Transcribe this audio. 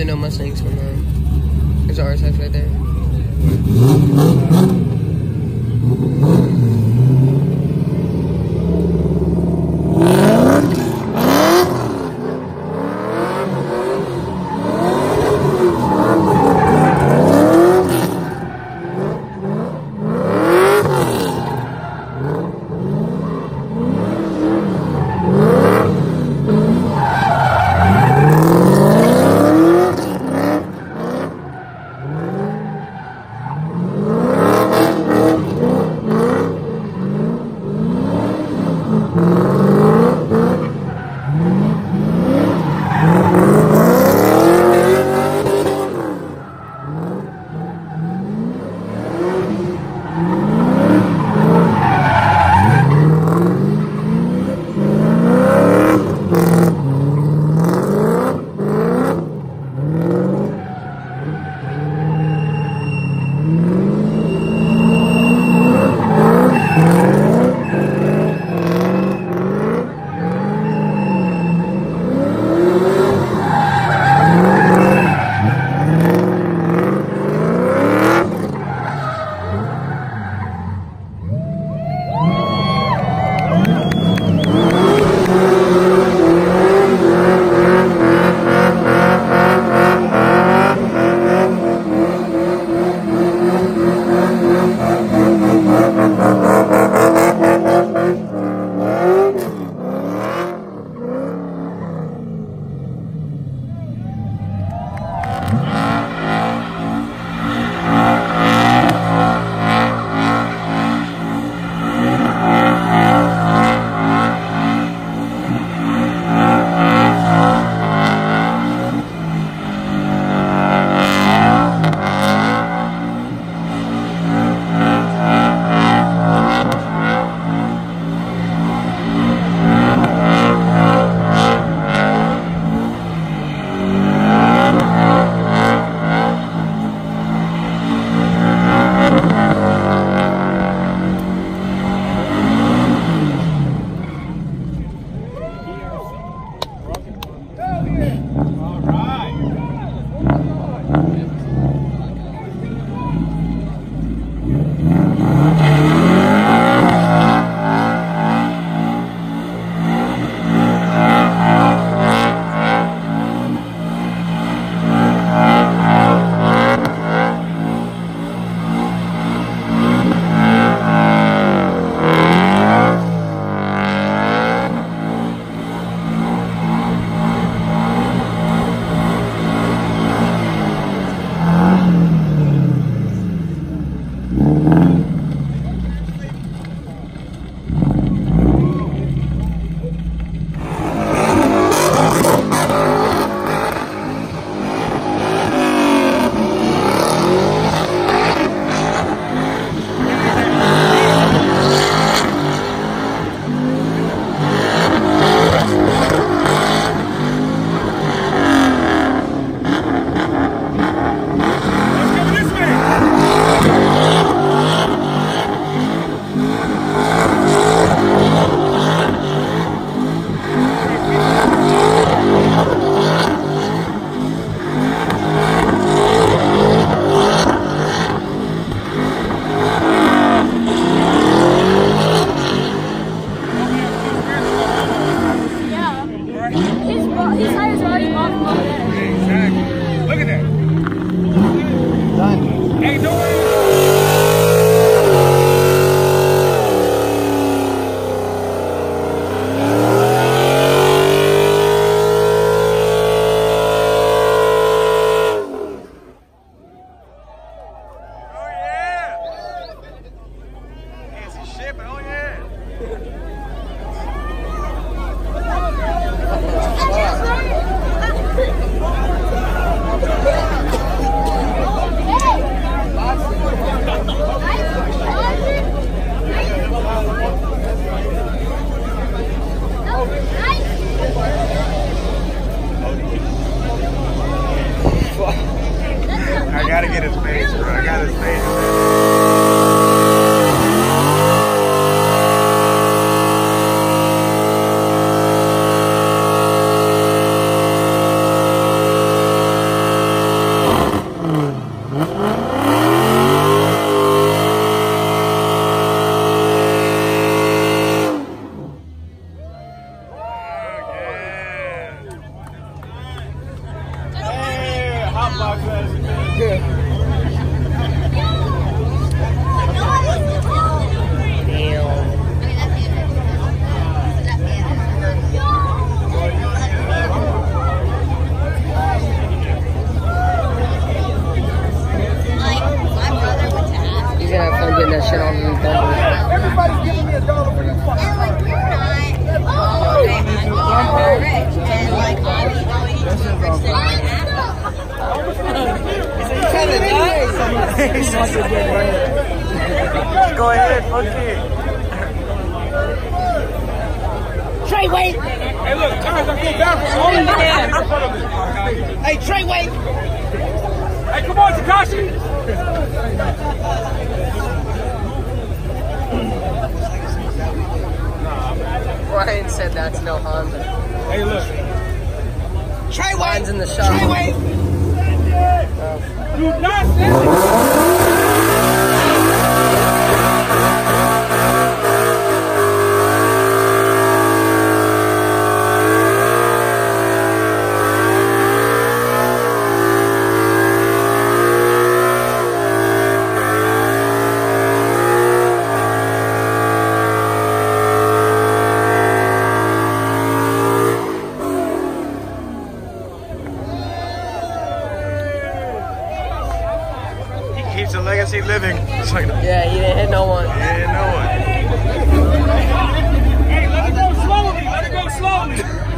Hopefully no Mustangs come on. There's our RSX right there. Hey, Dorian good. Go ahead, fuck it. Trey, wait! Hey, look, guys, I feel bad for all in front of it. Hey, Trey, wait! Hey, come on, Takashi! Ryan said that's no Honda. Hey, look. Trey, wait! Mine's in the shop. Trey, wait! Do not It's a legacy living. Like, yeah, he didn't hit no one. He didn't hit no one. Hey, let it go slowly. Let it go slowly.